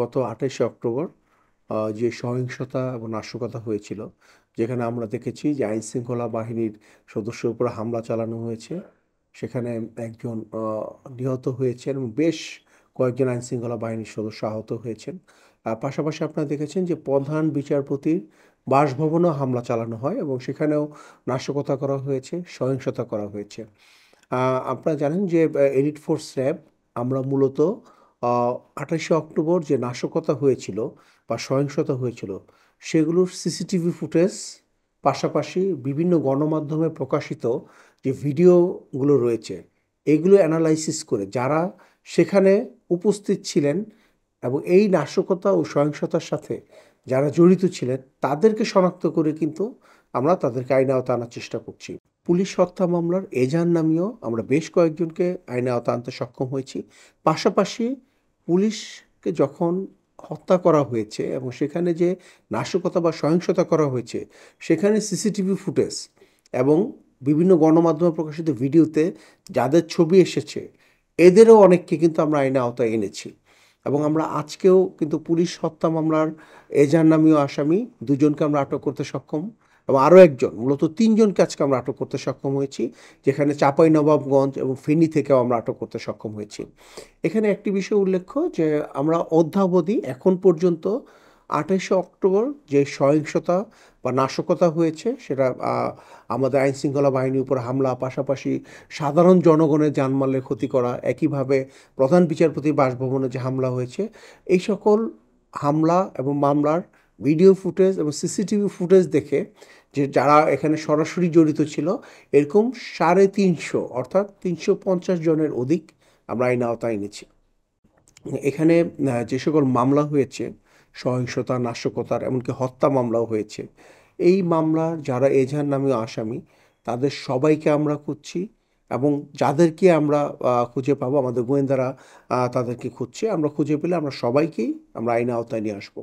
গত আঠাশে অক্টোবর যে সহিংসতা এবং নাশকতা হয়েছিল, যেখানে আমরা দেখেছি যে আইন শৃঙ্খলা বাহিনীর সদস্যের উপর হামলা চালানো হয়েছে। সেখানে একজন নিহত হয়েছেন এবং বেশ কয়েকজন আইন শৃঙ্খলা বাহিনীর সদস্য আহত হয়েছেন। পাশাপাশি আপনারা দেখেছেন যে প্রধান বিচারপতির বাসভবনেও হামলা চালানো হয় এবং সেখানেও নাশকতা করা হয়েছে, সহিংসতা করা হয়েছে। আপনারা জানেন যে এডিট ফোর্স র্যাব আমরা মূলত আঠাশে অক্টোবর যে নাশকতা হয়েছিল বা সহিংসতা হয়েছিল, সেগুলোর সিসিটিভি ফুটেজ পাশাপাশি বিভিন্ন গণমাধ্যমে প্রকাশিত যে ভিডিওগুলো রয়েছে, এগুলো অ্যানালাইসিস করে যারা সেখানে উপস্থিত ছিলেন এবং এই নাশকতা ও সহিংসতার সাথে যারা জড়িত ছিলেন, তাদেরকে শনাক্ত করে কিন্তু আমরা তাদেরকে আইন আওতা আনার চেষ্টা করছি। পুলিশ হত্যা মামলার এজাহার নামিয়েও আমরা বেশ কয়েকজনকে আইন আওতা আনতে সক্ষম হয়েছি। পাশাপাশি পুলিশকে যখন হত্যা করা হয়েছে এবং সেখানে যে নাশকতা বা সহিংসতা করা হয়েছে, সেখানে সিসিটিভি ফুটেজ এবং বিভিন্ন গণমাধ্যমে প্রকাশিত ভিডিওতে যাদের ছবি এসেছে, এদেরও অনেককে কিন্তু আমরা আইনে আওতায় এনেছি। এবং আমরা আজকেও কিন্তু পুলিশ হত্যা মামলার এজাহার নামীয় আসামি দুজনকে আমরা আটক করতে সক্ষম। এবং আরও একজন, মূলত তিনজনকে আজকে আমরা আটক করতে সক্ষম হয়েছি, যেখানে চাপাই নবাবগঞ্জ এবং ফেনী থেকেও আমরা আটক করতে সক্ষম হয়েছি। এখানে একটি বিষয় উল্লেখ্য যে আমরা অদ্যাবধি এখন পর্যন্ত আঠাশে অক্টোবর যে সহিংসতা বা নাশকতা হয়েছে, সেটা আমাদের আইন শৃঙ্খলা বাহিনীর উপর হামলা, পাশাপাশি সাধারণ জনগণের জানমালের ক্ষতি করা, একইভাবে প্রধান বিচারপতি বাসভবনে যে হামলা হয়েছে, এই সকল হামলা এবং মামলার ভিডিও ফুটেজ এবং সিসিটিভি ফুটেজ দেখে যে যারা এখানে সরাসরি জড়িত ছিল, এরকম সাড়ে তিনশো, অর্থাৎ তিনশো পঞ্চাশ জনের অধিক আমরা আইন আওতায় এনেছি। এখানে যে সকল মামলা হয়েছে, সহিংসতা, নাশকতার, এমনকি হত্যা মামলাও হয়েছে, এই মামলা যারা এজাহার নামে আসামি, তাদের সবাইকে আমরা খুঁজছি এবং যাদেরকে আমরা খুঁজে পাবো, আমাদের গোয়েন্দারা তাদেরকে খুঁজছে, আমরা খুঁজে পেলে আমরা সবাইকেই আমরা আইন আওতায় নিয়ে আসব।